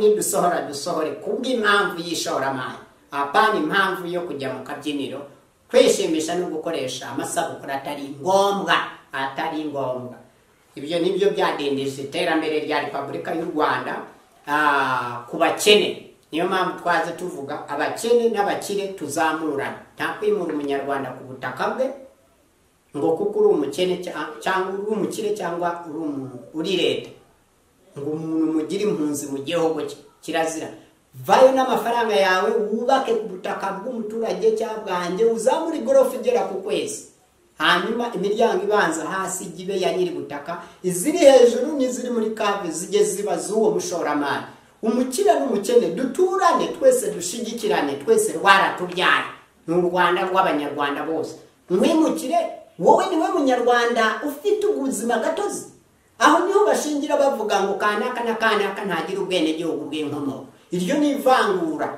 nidusohora dusohore kubw'impamvu y'ishoramari. Apana impamvu yo kujya mu kabyiniro kwishimisha no gukoresha amasabukuru atari ngombwa atari ngombwa. Ibyo ni byo byadindije iterambere rya repubulika y'u rwanda ku bakene. Niyo mpamvu twaze tuvuga abakene n'abakire tuzamurana nta kwimura umunyarwanda ku butaka bwe ngo kuko uri umukene cya- cyangwa uri umukire cyangwa uri leta. Ngo umuntu mugire impunzi mu gihugu cye kirazira. Vayo n'amafaranga yawe wubake ku butaka bw'umuturage cyangwa bwanjye uzamure igorofa igera ku kwezi. Hanyuma imiryango ibanza hasi ijye ibe ya nyiri butaka iziri hejuru n'iziri muri kave zijye ziba z'uwo mushoramari. Umukire n'umukene duturane twese dushigikirane twese rwaratubyaye ni u rwanda rw'abanyarwanda bose. Nkwimukire wowe ni we munyarwanda ufite ubuzima gatozi. Aho ni ho bashingira bavuga ngo kanaka na kanaka ntagira ubwenegihugu bw'inkomoko iryo ni ivangura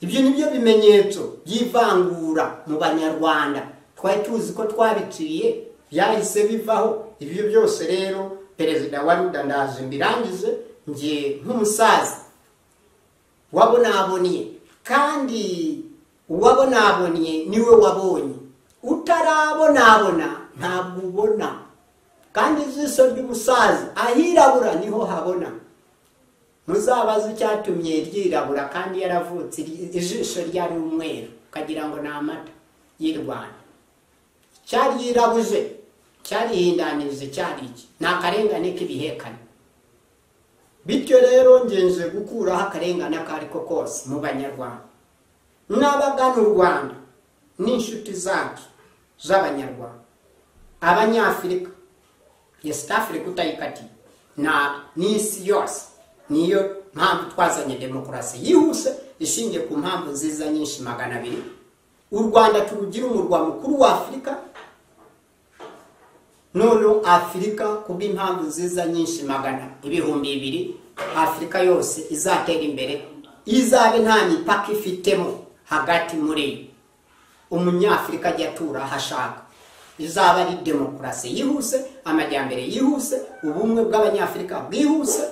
ibyo ni byo bimenyetso by'ivangura mu banyarwanda. Twari tuzi ko twabiciye byahise bivaho. Ibyo byose rero perezida wa ruda ndaje mbirangize ngiye nk'umusaza wabonaboniye. Kandi uwabonaboniye ni we wabonye. Utarabonabona ntabwo ubona. Kandi ijisho ry'umusaza ahirabura ni ho habona. Muzabaze icyatumye ryirabura kandi yaravutse ijisho ryari umweru ukagira ngo ni amata y'i rwanda cyaryirabuje cyarihindanije cyari iki? Ni akarengane k'ibihekane. Bityo rero ngenje gukuraho akarengane ako ari ko kose mu banyarwanda. N'abagana u rwanda n'inshuti zacu z'abanyarwanda. Abanyafurika yesita afurika utayikatiye na n'isi yose niyo mpamvu twazanye demokarasi yihuse ishingiye ku mpamvu nziza nyinshi magana abiri. U rwanda turugira umurwa mukuru wa afurika none afurika kubw'impamvu nziza nyinshi magana ibihumbi bibiri. Afurika yose izatera imbere. Izabe nta mipaka ifitemo hagati muri umunyafurika ajya atura aho ashaka izaba ari demokarasi yihuse amajyambere yihuse ubumwe bw'abanyafurika bwihuse.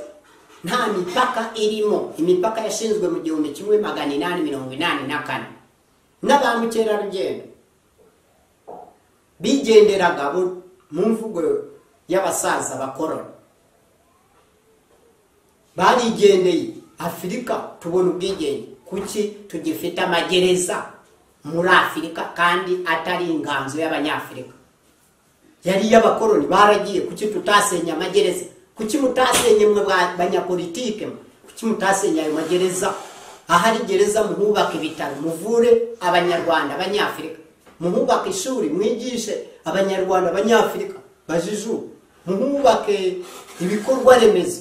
Nta mipaka irimo. Imipaka yashinzwe mu gihumbi kimwe magana inani mirongo inani na kane. Na ba mukerarugendo bigenderaga mu mvugo y'abasaza bakorora barigendeye. Afurika tubona ubwigenge. Kuki tugifite amagereza? Muri afurika kandi atari inganzo y'abanyafurika yari iy'abakoroni baragiye kuki tutasenya amagereza? Kuki mutasenye mwe ba- banyapolitike? Kuki mutasenye ayo magereza? Ahari gereza muhubaka ibitaro muvure abanyarwanda abanyafurika muhubake ishuri mwigishe abanyarwanda abanyafurika bajijuke muhubake ibikorwa remezo.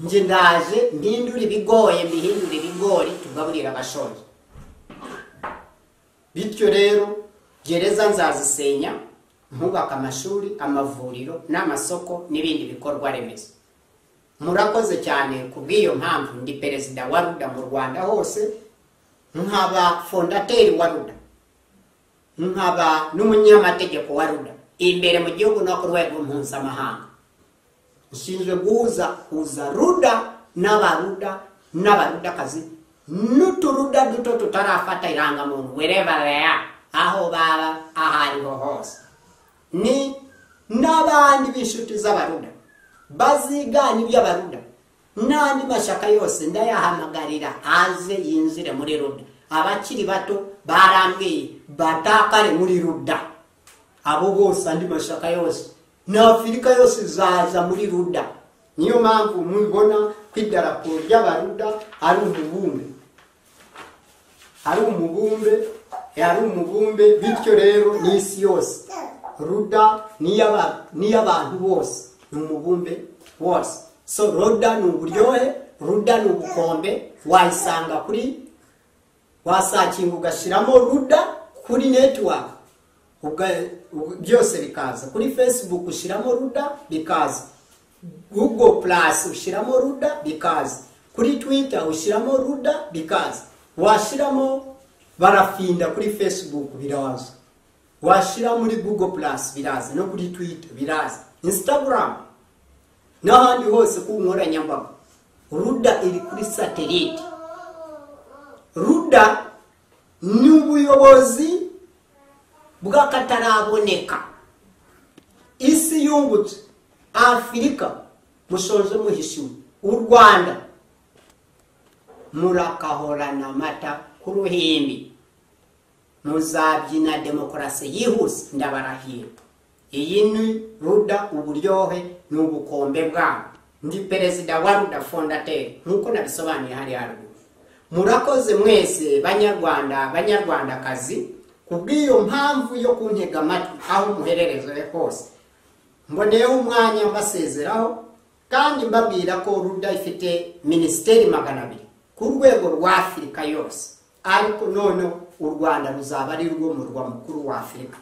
Njye ndaje mpindure ibigoye mbihindure ibigori tugaburire abashonje bityo rero gereza nzazisenya mpubaka amashuri amavuriro n'amasoko n'ibindi bikorwa remezo. Murakoze cyane ku bw'iyo mpamvu ndi perezida wa ruda mu rwanda hose nkaba fondateri wa ruda. Nkaba n'umunyamategeko wa ruda. Imbere mu gihugu no ku rwego mpuzamahanga. Nshinzwe guhuza huza ruda n'abaruda n'abarudakazi n'uturuda duto tutarafata irangamuntu wherever they are aho baba aho ariho hose ni n'abandi b'inshuti z'abaruda bazigana iby'abaruda n'andi mashyaka yose ndayahamagarira aze yinjire muri ruda. Abakiri bato barambwiye batakare muri ruda. Abo bose andi mashyaka yose. Na afurika yose izaza muri ruda. Niyo mpamvu mubibona ko idarapo ry'abaruda ari umubumbe ari umubumbe ari umubumbe bityo rero n'isi yose. Ruda n'iy'aba- n'iy'abantu bose. Ni umubumbe wose. So ruda ni uburyohe ruda ni ubukombe. Wayisanga kuri wasakinga ugashyiramo ruda kuri netiwaka byose bikaza. Kuri facebook ushyiramo ruda bikaza. Google plus ushyiramo ruda bikaza. Kuri twitter ushyiramo ruda bikaza. Washyiramo barafinda kuri facebook biraza. Washyira muri google plus biraza no kuri twitter biraza. Instagram n'ahandi hose ku nkoranyambaga. Ruda iri kuri satelite. Ruda ni ubuyobozi bw'akataraboneka. Isi yungutse. Afurika mushoje muhishiwe. U rwanda murakahorana amata ku ruhimbi muzabyina demokarasi yihuse ndabarahira iyi ni ruda uburyohe ni ubukombe bwabo ndi perezida wa ruda fondateri nk'uko nabisobanuye hariya haruguru. Murakoze mwese banyarwanda banyarwandakazi kubw'iyo mpamvu yo kuntega amatwi aho muherereze hose. Mboneyeho umwanya mbasezeraho kandi mbabwira ko ruda ifite minisiteri magana abiri. Ku rwego rwa afurika yose. Ariko none u rwanda ruzaba ari rwo murwa mukuru wa afurika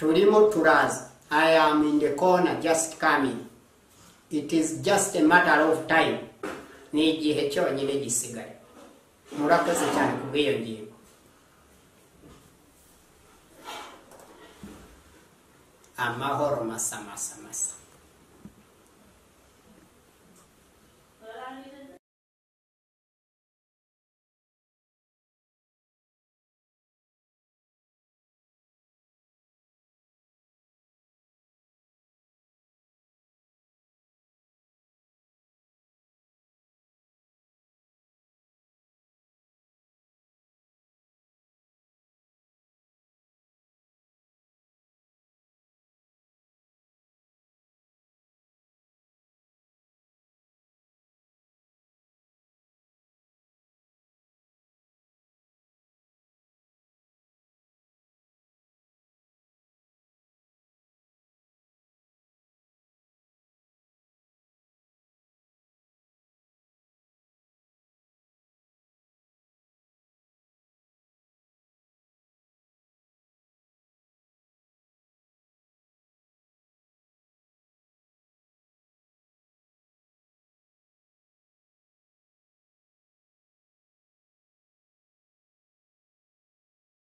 turimo turaza i am in the corner just coming. It is just a matter of time. Ni igihe cyonyine gisigaye. Murakoze cyane ku bw'iyo ngingo. Amahoro masa masa masa.